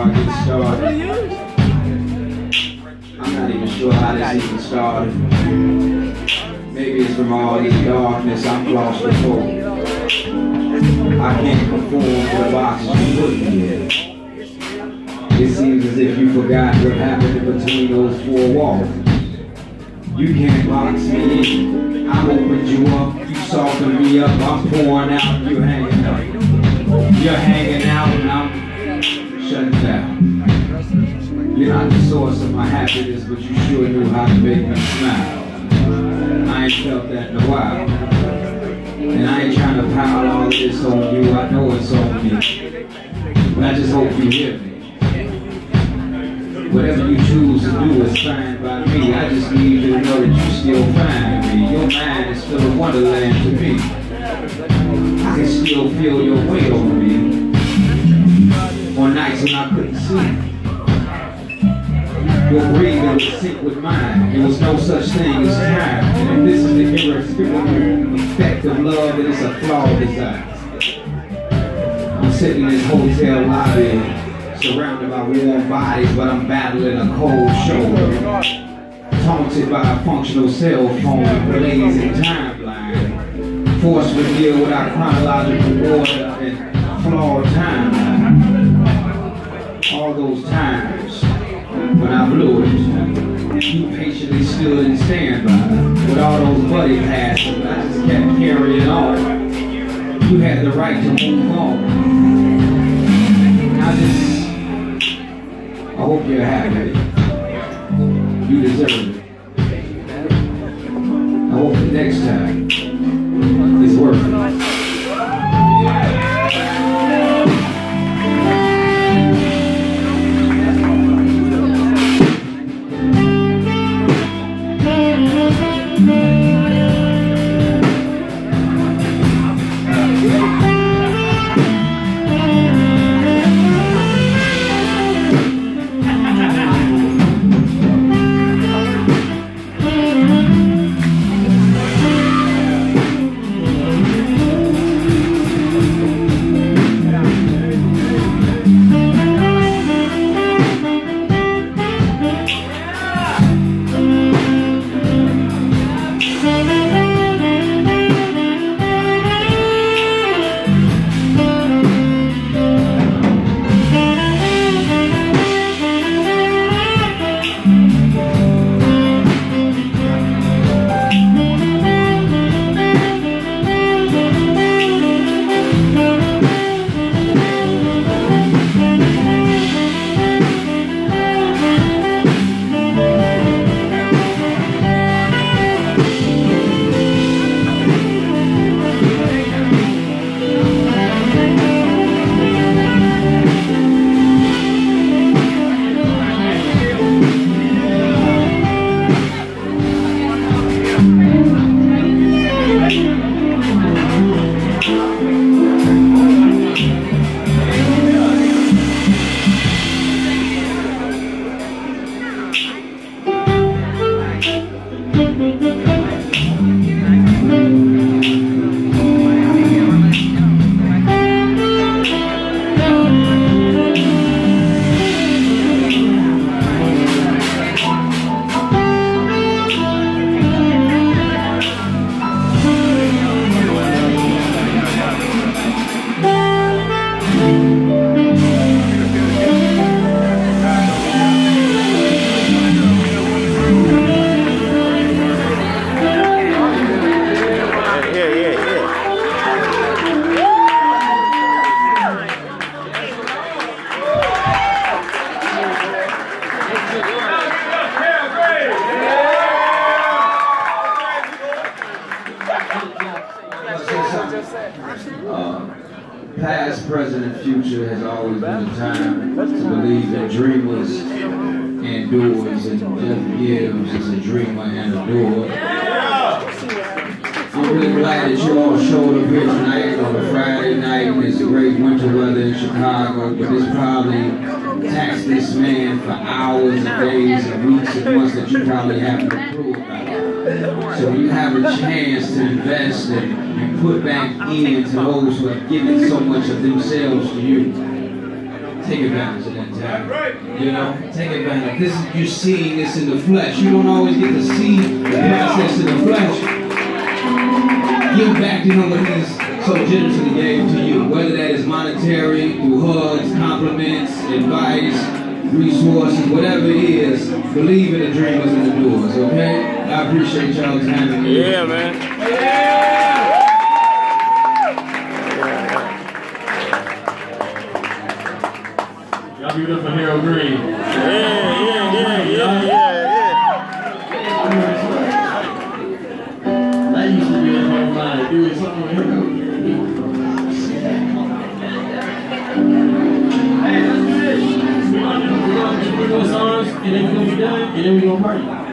before I get started. I'm not even sure how this even started. Maybe it's from all this darkness I'm before. I can't conform to the boxes you put me in. It seems as if you forgot what happened between those four walls. You can't box me in. I opened you up, you softened me up, I'm pouring out, you hanging up. You're hanging I'm down. You're not the source of my happiness, but you sure knew how to make me smile. I ain't felt that in a while. And I ain't trying to pile all this on you, I know it's on me. But I just hope you hear me. Whatever you choose to do is fine by me. I just need you to know that you still find me. Your mind is still a wonderland to me. I can still feel your weight on me. On nights when I couldn't sleep. Your breathing was sick with mine. There was no such thing as time. And if this is the irrefutable effect of love, it is a flawed desire. I'm sitting in this hotel lobby surrounded by warm bodies, but I'm battling a cold shoulder. Taunted by a functional cell phone, blazing timeline. Forced to deal with our chronological order and flawed timeline. Those times when I blew it, you patiently stood and stand by. With all those buddy passes, but I just kept carrying on. You had the right to move on. I just I hope you're happy. You deserve it. Uh, present, and future has always been a time to believe that dreamers and doers and Jeff Gibbs is a dreamer and a doer. I'm really glad that you all showed up here tonight on a Friday night and it's great winter weather in Chicago, but it's probably taxed this man for hours and days and weeks and months that you probably haven't a clue about. So you have a chance to invest and, and put back in to those who have given so much of themselves to you. Take advantage of that time. You know, take advantage. This you're seeing this in the flesh. You don't always get to see the process in the flesh. Give back to him what he's so generously gave to you, whether that is monetary, through hugs, compliments, advice, resources, whatever it is, believe in the dreamers and the doers, okay? I appreciate y'all's having me. Yeah, man. Yeah! Y'all give it up for Harold Green. Yeah, yeah, yeah, yeah, yeah, That used to be in my mind. Doing something with Harold. And then we're gonna be done, and then we're gonna party.